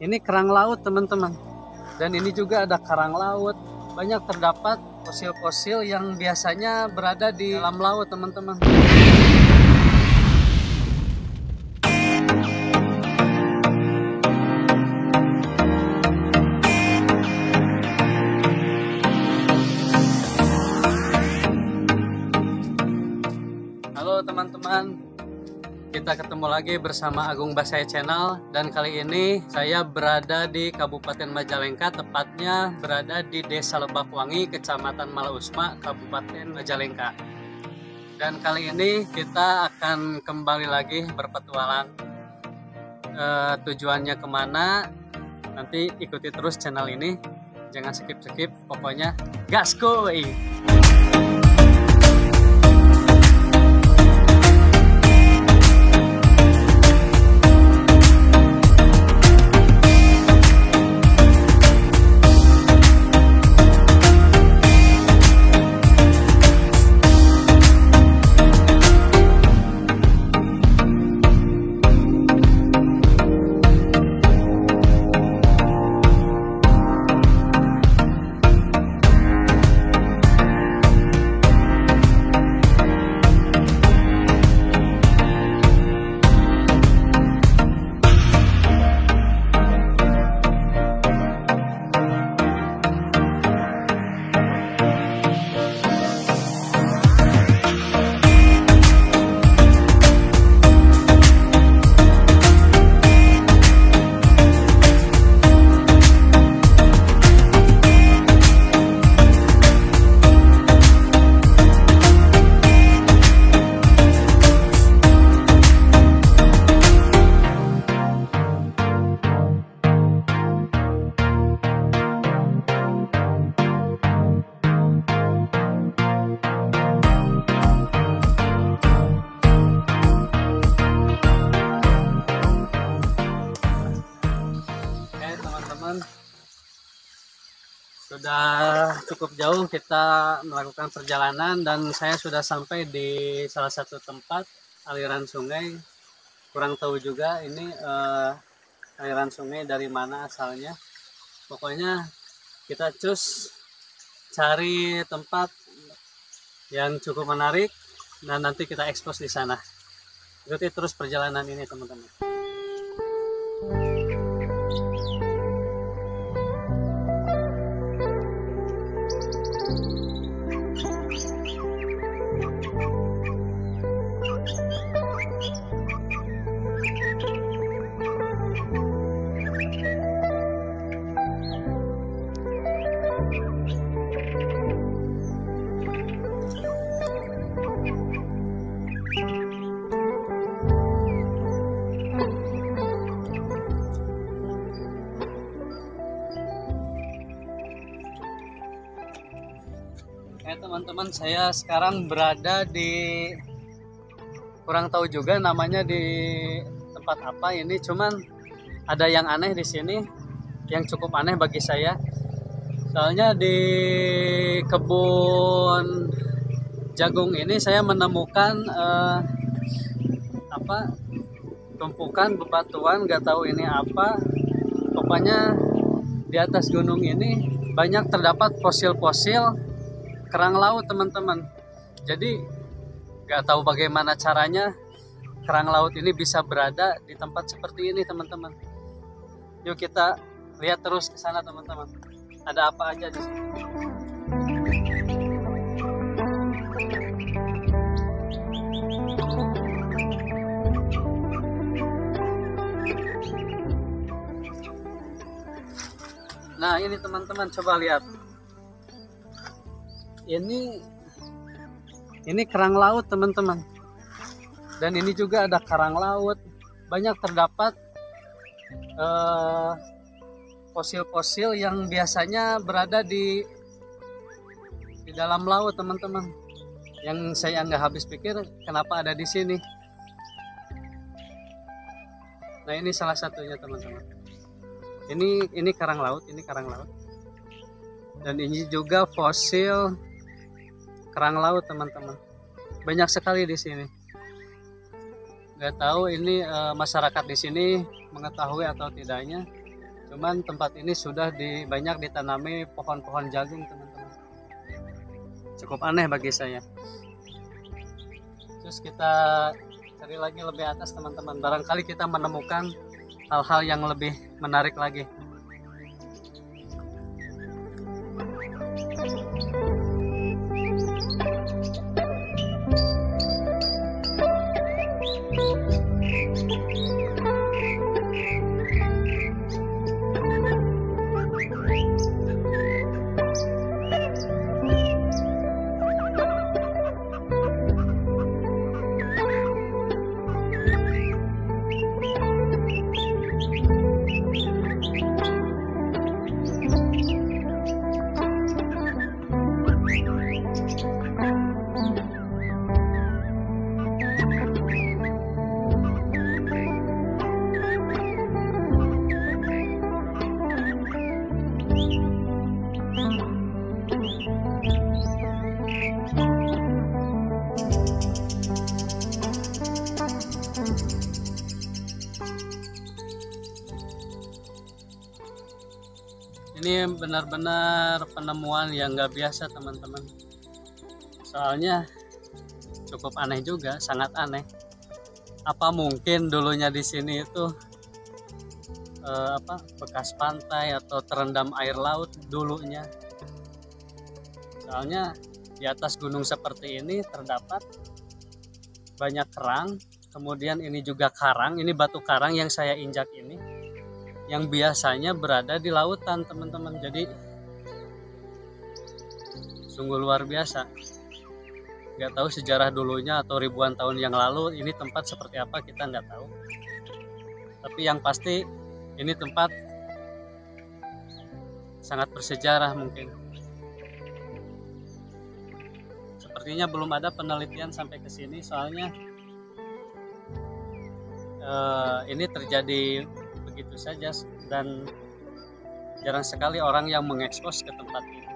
Ini kerang laut teman-teman. Dan ini juga ada karang laut. Banyak terdapat fosil-fosil yang biasanya berada di dalam laut teman-teman. Halo teman-teman, kita ketemu lagi bersama Agung Basaya Channel dan kali ini saya berada di Kabupaten Majalengka tepatnya berada di Desa Lebakwangi, Kecamatan Malausma, Kabupaten Majalengka. Dan kali ini kita akan kembali lagi berpetualang. E, tujuannya ke mana? Nanti ikuti terus channel ini. Jangan skip-skip, pokoknya gaskoi! Oke Sudah cukup jauh kita melakukan perjalanan Dan saya sudah sampai di salah satu tempat aliran sungai Kurang tahu juga ini eh, aliran sungai dari mana asalnya Pokoknya kita cus cari tempat yang cukup menarik dan nanti kita ekspos di sana. Ikuti terus perjalanan ini teman-teman. Eh teman-teman saya sekarang berada di kurang tahu juga namanya di tempat apa ini cuman ada yang aneh di sini yang cukup aneh bagi saya. Soalnya di kebun jagung ini saya menemukan eh, apa tumpukan bebatuan nggak tahu ini apa. Pokoknya di atas gunung ini banyak terdapat fosil-fosil kerang laut teman-teman. Jadi nggak tahu bagaimana caranya kerang laut ini bisa berada di tempat seperti ini teman-teman. Yuk kita lihat terus ke sana teman-teman. Ada apa aja di sini? Nah ini teman-teman coba lihat ini ini kerang laut teman-teman. Dan ini juga ada karang laut. Banyak terdapat eh, fosil-fosil yang biasanya berada di di dalam laut teman-teman. Yang saya nggak habis pikir kenapa ada di sini? Nah ini salah satunya teman-teman. Ini ini karang laut ini karang laut. Dan ini juga fosil kerang laut teman-teman. Banyak sekali di sini. Nggak tahu ini eh, masyarakat di sini mengetahui atau tidaknya. Cuman tempat ini sudah di banyak ditanami pohon-pohon jagung teman-teman. Cukup aneh bagi saya. Terus kita cari lagi lebih atas teman-teman. Barangkali kita menemukan hal-hal yang lebih menarik lagi benar-benar penemuan yang nggak biasa teman-teman. Soalnya cukup aneh juga sangat aneh. Apa mungkin dulunya di sini itu eh, apa bekas pantai atau terendam air laut dulunya? Soalnya di atas gunung seperti ini terdapat banyak kerang kemudian ini juga karang ini batu karang yang saya injak ini yang biasanya berada di lautan teman-teman. Jadi sungguh luar biasa. Nggak tahu sejarah dulunya atau ribuan tahun yang lalu ini tempat seperti apa kita nggak tahu. Tapi yang pasti ini tempat sangat bersejarah mungkin. Sepertinya belum ada penelitian sampai ke sini soalnya eh, ini terjadi begitu saja dan jarang sekali orang yang mengekspos ke tempat ini.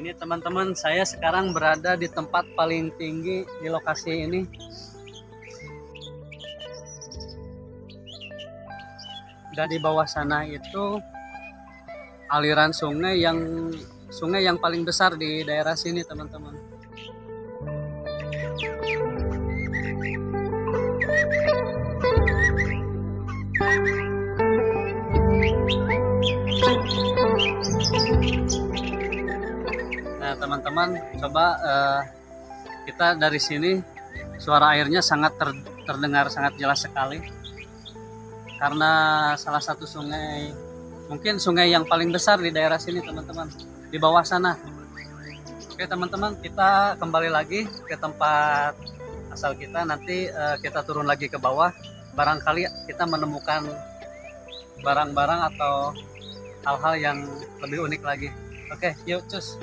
Ini teman-teman, saya sekarang berada di tempat paling tinggi di lokasi ini. Dan di bawah sana itu aliran sungai yang sungai yang paling besar di daerah sini, teman-teman. Teman-teman, coba eh, kita dari sini suara airnya sangat ter- terdengar sangat jelas sekali. Karena salah satu sungai mungkin sungai yang paling besar di daerah sini, teman-teman. Di bawah sana. Oke, teman-teman, kita kembali lagi ke tempat asal kita. Nanti eh, kita turun lagi ke bawah. Barangkali kita menemukan barang-barang atau hal-hal yang lebih unik lagi. Oke, yuk cus.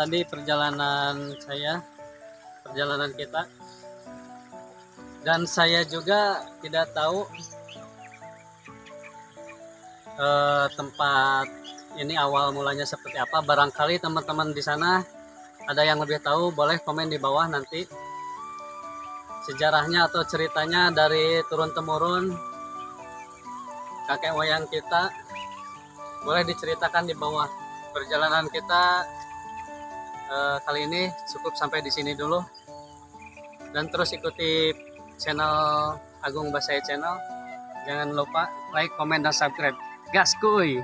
Tadi perjalanan saya perjalanan kita. Dan saya juga tidak tahu eh, tempat ini awal mulanya seperti apa. Barangkali teman-teman di sana ada yang lebih tahu boleh komen di bawah nanti. Sejarahnya atau ceritanya dari turun temurun kakek moyang kita boleh diceritakan di bawah perjalanan kita eh, kali ini cukup sampai di sini dulu. Dan terus ikuti channel Agung Basaya Channel. Jangan lupa like, komen, dan subscribe. Gas kuy